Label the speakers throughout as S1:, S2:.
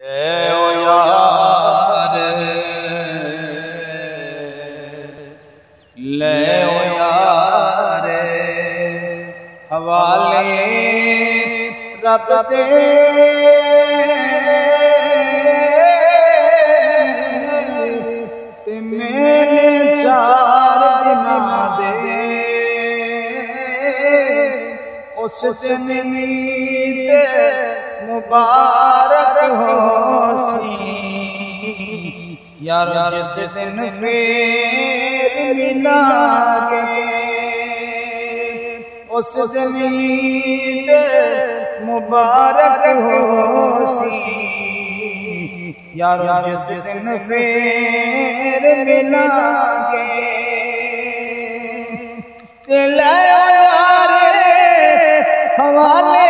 S1: ओ ले रब दे ते मेरे चार दिन दे। उस दिन मुबारक हो। यार, जिस दिन फेर मिला के उस दिन मुबारक हो सी यार, जिस दिन फेर मिला के हवाले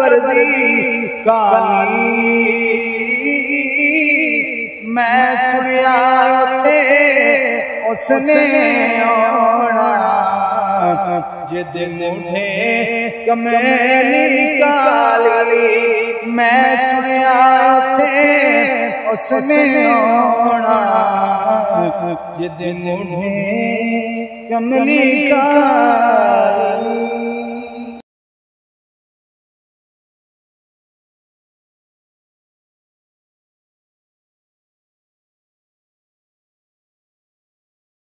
S1: वर्दी काली मैं सुनया थे उसने ओड़ा ये दिन मुझे कमेली काली। मैं सुनया थे उसने ओड़ा ये दिन मुझे कमली का